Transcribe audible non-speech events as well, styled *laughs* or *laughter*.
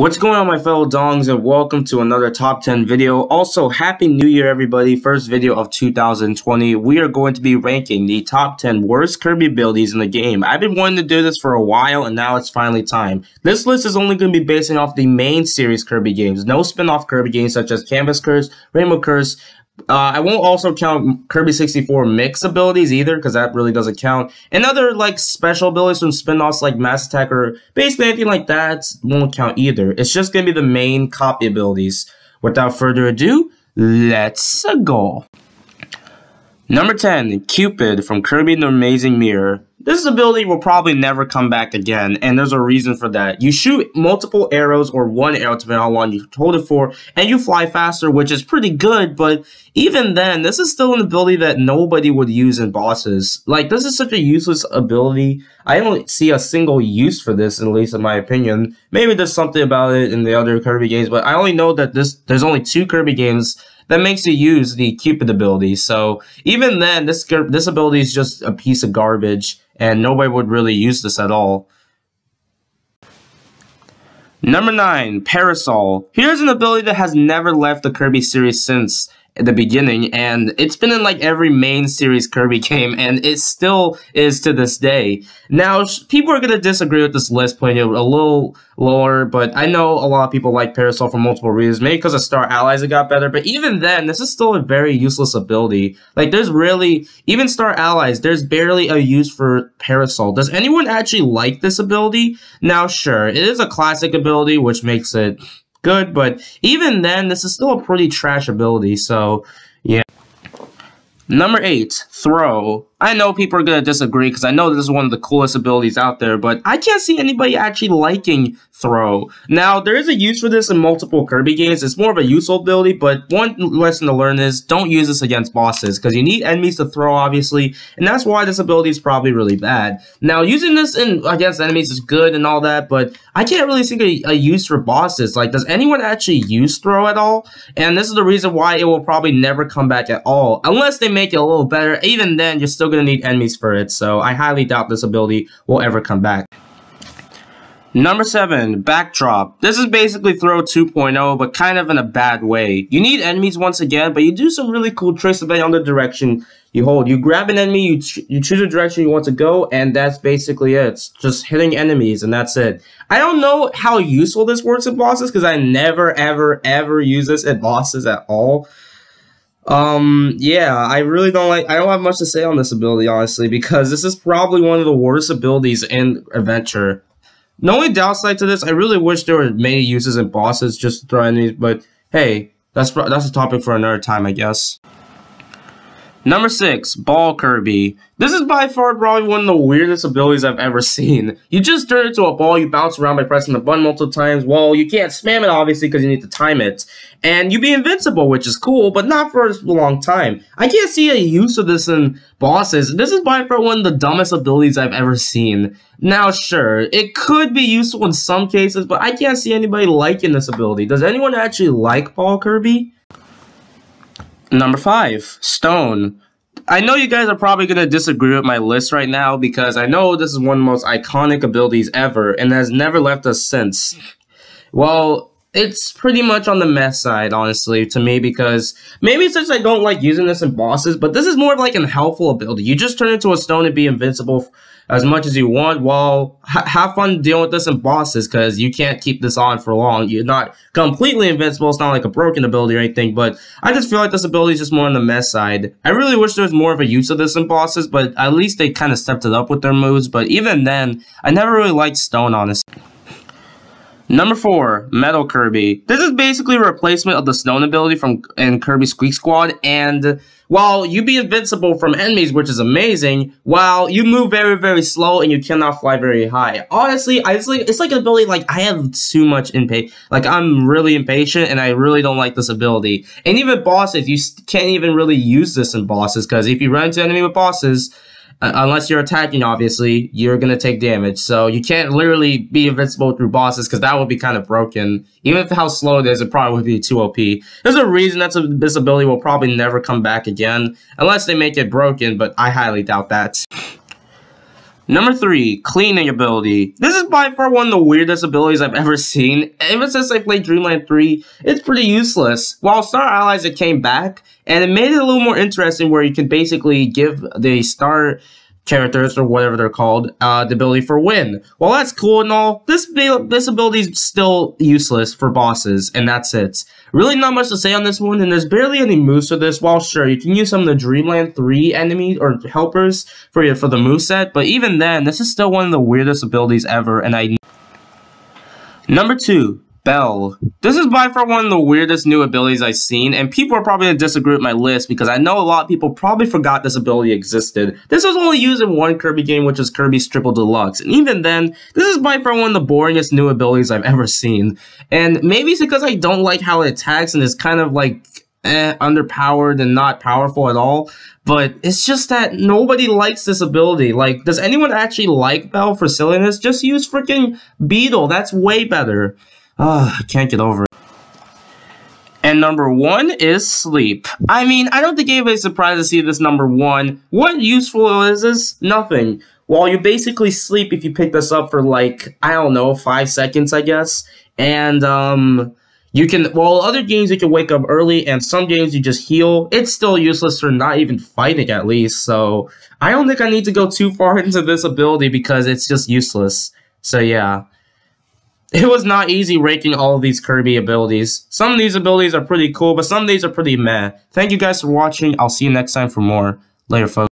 What's going on my fellow dongs and welcome to another top 10 video. Also, happy new year everybody. First video of 2020. We are going to be ranking the top 10 worst Kirby abilities in the game. I've been wanting to do this for a while and now it's finally time. This list is only going to be basing off the main series Kirby games. No spin-off Kirby games such as Canvas Curse, Rainbow Curse, uh, I won't also count Kirby 64 mix abilities either, because that really doesn't count. And other, like, special abilities from spin-offs like Mass Attack or basically anything like that won't count either. It's just going to be the main copy abilities. Without further ado, let's go. Number 10, Cupid from Kirby and the Amazing Mirror. This ability will probably never come back again, and there's a reason for that. You shoot multiple arrows or one arrow depending on one you hold it for, and you fly faster, which is pretty good, but even then, this is still an ability that nobody would use in bosses. Like, this is such a useless ability. I don't see a single use for this, at least in my opinion. Maybe there's something about it in the other Kirby games, but I only know that this there's only two Kirby games that makes you use the Cupid ability. So even then, this this ability is just a piece of garbage and nobody would really use this at all. Number 9, Parasol. Here's an ability that has never left the Kirby series since the beginning, and it's been in like every main series Kirby game, and it still is to this day. Now, people are gonna disagree with this list, putting it a little lower, but I know a lot of people like Parasol for multiple reasons. Maybe because of Star Allies it got better, but even then, this is still a very useless ability. Like, there's really, even Star Allies, there's barely a use for Parasol. Does anyone actually like this ability? Now, sure, it is a classic ability, which makes it good, but even then, this is still a pretty trash ability, so yeah. Number 8, Throw. I know people are going to disagree because I know this is one of the coolest abilities out there, but I can't see anybody actually liking Throw. Now, there is a use for this in multiple Kirby games. It's more of a useful ability, but one lesson to learn is don't use this against bosses because you need enemies to throw, obviously, and that's why this ability is probably really bad. Now, using this in against enemies is good and all that, but I can't really think a, a use for bosses. Like, does anyone actually use Throw at all? And this is the reason why it will probably never come back at all, unless they make it a little better. Even then, you're still going to need enemies for it, so I highly doubt this ability will ever come back. Number 7, Backdrop. This is basically Throw 2.0, but kind of in a bad way. You need enemies once again, but you do some really cool tricks depending on the direction you hold. You grab an enemy, you, ch you choose a direction you want to go, and that's basically it. It's just hitting enemies, and that's it. I don't know how useful this works in bosses, because I never, ever, ever use this in bosses at all. Um, yeah, I really don't like, I don't have much to say on this ability, honestly, because this is probably one of the worst abilities in Adventure. The only downside to this, I really wish there were many uses in bosses just to throw enemies, but hey, that's, that's a topic for another time, I guess. Number 6, Ball Kirby. This is by far probably one of the weirdest abilities I've ever *laughs* seen. You just turn into a ball, you bounce around by pressing the button multiple times. Well, you can't spam it obviously because you need to time it. And you be invincible, which is cool, but not for a long time. I can't see a use of this in bosses. This is by far one of the dumbest abilities I've ever seen. Now, sure, it could be useful in some cases, but I can't see anybody liking this ability. Does anyone actually like Ball Kirby? Number five, Stone. I know you guys are probably going to disagree with my list right now because I know this is one of the most iconic abilities ever and has never left us since. Well, it's pretty much on the mess side, honestly, to me, because maybe since I don't like using this in bosses, but this is more of like an helpful ability. You just turn into a stone and be invincible as much as you want while ha have fun dealing with this in bosses because you can't keep this on for long. You're not completely invincible. It's not like a broken ability or anything, but I just feel like this ability is just more on the mess side. I really wish there was more of a use of this in bosses, but at least they kind of stepped it up with their moves. But even then, I never really liked Stone, honestly. Number 4, Metal Kirby. This is basically a replacement of the Stone ability from in Kirby Squeak Squad, and while you be invincible from enemies, which is amazing, while you move very, very slow and you cannot fly very high. Honestly, I just like, it's like an ability, like, I have too much impatience. Like, I'm really impatient and I really don't like this ability. And even bosses, you can't even really use this in bosses, because if you run into enemy with bosses, Uh, unless you're attacking, obviously, you're gonna take damage. So you can't literally be invincible through bosses because that would be kind of broken. Even if how slow it is, it probably would be too OP. There's a reason that this ability will probably never come back again, unless they make it broken, but I highly doubt that. Number three, cleaning ability. This is by far one of the weirdest abilities I've ever seen. Ever since I played Dreamland 3, it's pretty useless. While Star Allies, it came back, and it made it a little more interesting where you can basically give the Star characters or whatever they're called uh, the ability for win. Well, that's cool and all. This this ability is still useless for bosses, and that's it. Really, not much to say on this one, and there's barely any moves for this. While sure, you can use some of the Dreamland Three enemies or helpers for your for the move set, but even then, this is still one of the weirdest abilities ever, and I. Number two, Bell. This is by far one of the weirdest new abilities I've seen, and people are probably going to disagree with my list because I know a lot of people probably forgot this ability existed. This was only used in one Kirby game, which is Kirby's Triple Deluxe, and even then, this is by far one of the boringest new abilities I've ever seen. And maybe it's because I don't like how it attacks and is kind of like eh, underpowered and not powerful at all. But it's just that nobody likes this ability. Like, does anyone actually like Bell for silliness? Just use freaking Beetle. That's way better. I can't get over it. And number one is sleep. I mean, I don't think anybody's surprised to see this number one. What useful is this? Nothing. Well, you basically sleep if you pick this up for like, I don't know, five seconds, I guess. And, um, you can, well, other games you can wake up early, and some games you just heal. It's still useless for not even fighting, at least. So, I don't think I need to go too far *laughs* into this ability because it's just useless. So, yeah. It was not easy ranking all of these Kirby abilities. Some of these abilities are pretty cool, but some of these are pretty meh. Thank you guys for watching. I'll see you next time for more. Later, folks.